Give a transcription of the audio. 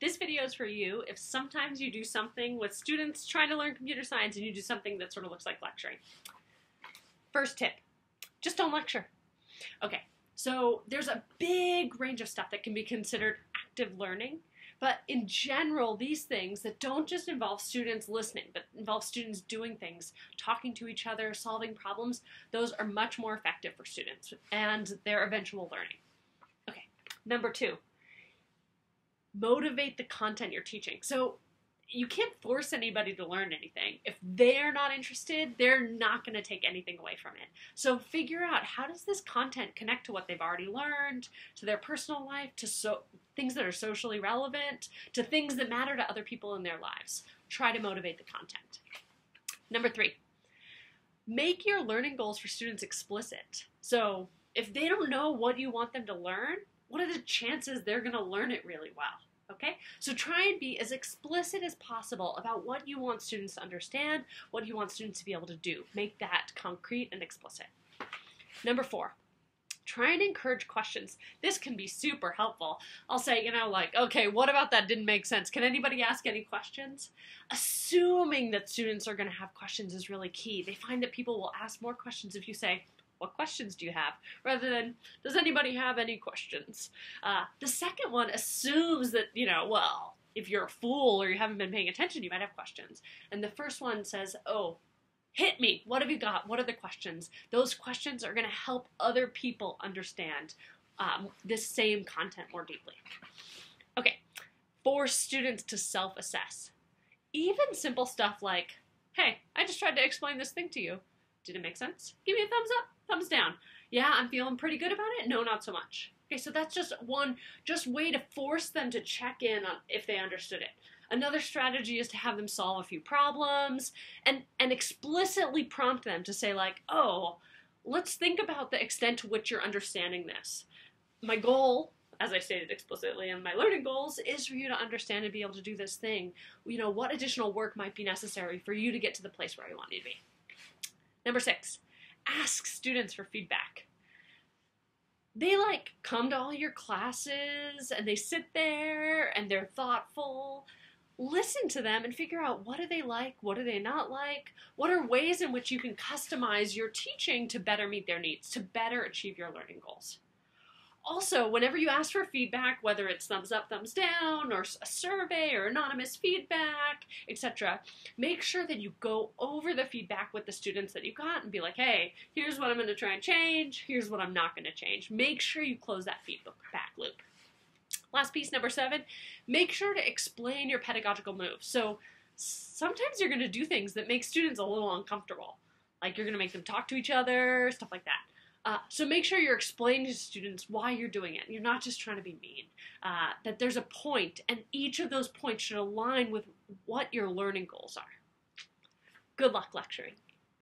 This video is for you if sometimes you do something with students trying to learn computer science and you do something that sort of looks like lecturing. First tip, just don't lecture. Okay, so there's a big range of stuff that can be considered active learning. But in general, these things that don't just involve students listening, but involve students doing things, talking to each other, solving problems, those are much more effective for students and their eventual learning. Okay, number two, motivate the content you're teaching. So you can't force anybody to learn anything. If they're not interested, they're not going to take anything away from it. So figure out how does this content connect to what they've already learned, to their personal life, to so things that are socially relevant, to things that matter to other people in their lives. Try to motivate the content. Number 3. Make your learning goals for students explicit. So, if they don't know what you want them to learn, what are the chances they're going to learn it really well? Okay, so try and be as explicit as possible about what you want students to understand, what you want students to be able to do. Make that concrete and explicit. Number four, try and encourage questions. This can be super helpful. I'll say, you know, like, okay, what about that didn't make sense? Can anybody ask any questions? Assuming that students are going to have questions is really key. They find that people will ask more questions if you say, what questions do you have? Rather than, does anybody have any questions? Uh, the second one assumes that, you know, well, if you're a fool or you haven't been paying attention, you might have questions. And the first one says, oh, hit me. What have you got? What are the questions? Those questions are going to help other people understand um, this same content more deeply. Okay, force students to self assess. Even simple stuff like, hey, I just tried to explain this thing to you. Did it make sense? Give me a thumbs up, thumbs down. Yeah, I'm feeling pretty good about it. No, not so much. Okay, so that's just one just way to force them to check in on if they understood it. Another strategy is to have them solve a few problems and and explicitly prompt them to say like, "Oh, let's think about the extent to which you're understanding this." My goal as I stated explicitly in my learning goals, is for you to understand and be able to do this thing. You know, what additional work might be necessary for you to get to the place where you want you to be. Number six, ask students for feedback. They like come to all your classes and they sit there and they're thoughtful. Listen to them and figure out what do they like, what do they not like, what are ways in which you can customize your teaching to better meet their needs, to better achieve your learning goals. Also, whenever you ask for feedback, whether it's thumbs up, thumbs down, or a survey or anonymous feedback, etc., make sure that you go over the feedback with the students that you got and be like, hey, here's what I'm going to try and change, here's what I'm not going to change. Make sure you close that feedback loop. Last piece, number seven, make sure to explain your pedagogical moves. So sometimes you're going to do things that make students a little uncomfortable. Like you're going to make them talk to each other, stuff like that. Uh, so make sure you're explaining to students why you're doing it. You're not just trying to be mean. Uh, that there's a point, and each of those points should align with what your learning goals are. Good luck lecturing.